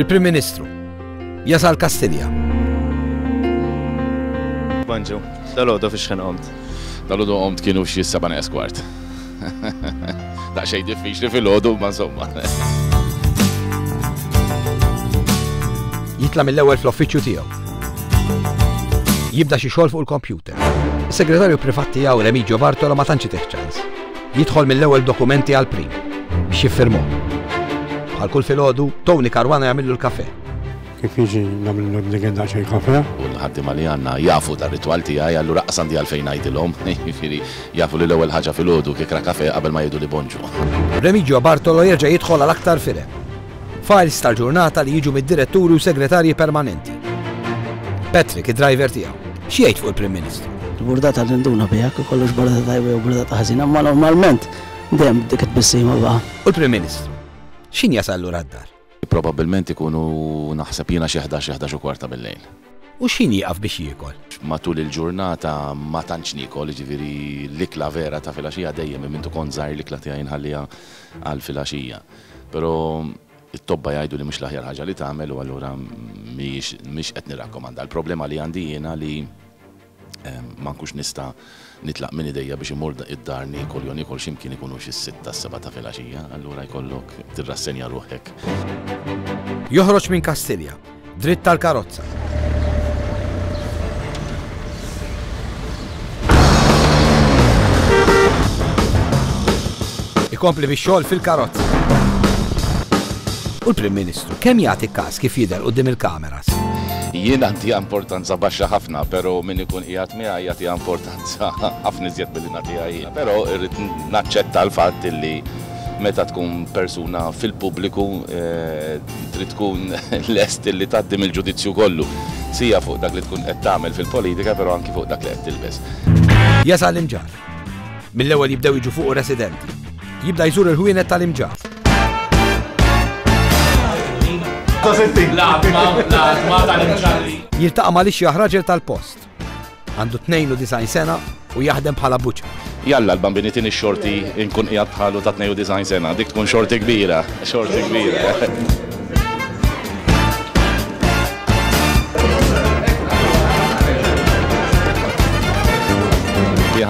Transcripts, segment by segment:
Il-Prim Ministru jasal Kastilja. Banġu, dal-għodu fiex xen għomt? Dal-għodu għomt kienu xie saban eskwart. Da xej diffiċli fil-għodu, ma insomma. Jitla mill-ewel fl-offiċju tiegħu. Jibda xi xogħol fuq il-kompjuter. Is-Segretarju Privat tiegħu Remigio Bartolo ma tantx itih ċans jidħol mill-ewwel b'dokumenti għall-Prim biex jiffirmhom. Bħal kull filgħodu, Tony Caruana jagħmillu l-kafè. Kif jiġi nagħmlu l-bnigen daqsxejn kafè? U l-ħaddiema li għandna jafu dar-ritwal tiegħi, allura qasandi għalfejn ngħidilhom, jiġifieri jafu li l-ewwel ħaġa filgħodu kikra kafè qabel ma jgħidu li bonġu. Remigio Bartolo jerġa' jidħol għal aktar firem. Files tal-ġurnata li jiġu mid-Diretturi u Segretarji Permanenti. Patrick, id-driver tiegħu, x'jgħid fuq il-Prim Ministru? Il-burdata li nduna biha, kif kollox burdata tajba jew burdata ħażina, imma normalment dejjem dik it-tbissima baqa'. U l-Prim Ministru? X'ħin jasal lura d-dar? Probabbilment ikunu naħseb jiena xi ħdax, xi ħdax u kwart ta' bil-lejl. U x'ħin jieqaf biex jiekol? Matul il-ġurnata ma tantx niekol, jiġifieri l-ikla vera ta' filgħaxija dejjem minn minn tkun żgħir l-ikla tiegħi nħalliha għall-filgħaxija. Però it-tobba jgħidu li mhux l-aħjar ħaġa li tagħmel u allura mhijiex mhix qed nirrakkomanda. Il-problema li għandi jiena li ma nkunx nista' nitlaq minn idejja biex imur id-dar niekol jew niekol x'imkien ikunu xi sitta seba' ta' filgħaxija, allura jkollok tirrassenja ruħek. Joħroġ minn Kastilja. Dritt tal-karozza. Ikompli bix-xogħol fil-karozza. U l-Prim Ministru kemm jagħti każ kif jidher quddiem il-kameras? Jien għandi importanza baxxa ħafna, pero min ikun qiegħed miegħi jagħti importanza ħafna iżjed billi nagħtiha jien. Però irrid naċċetta l-fatt li meta tkun persuna fil-pubbliku eh, Trid tkun lest li tgħaddi mill-ġudizzju kollu, sija fuq dak li tkun qed tagħmel fil-politika pero anki fuq dak li qed tilbes. Jasal l-Imġarr. Mill-ewwel jibdew jiġu fuqu residenti. Jibda jżur il-ħwienet tal-Imġarr. Jiltaqa' ma' l-Imġarri. Jiltaqa' ma' l-ixjaħ raġel tal-post. Għandu 92 sena u jaħdem bħala butcher. Jalla l-bambini tini xorti nkun qiegħed bħalu ta' 92 sena, dik tkun xorti kbira, xorti kbira.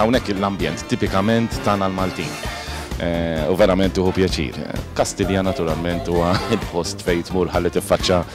hawnhekk l-ambjent tipikament tagħna l-Maltin. Eh, u verament uħu pjaċir. Kastilja naturalment huwa il-post fejn tmur ħalli tiffaċċa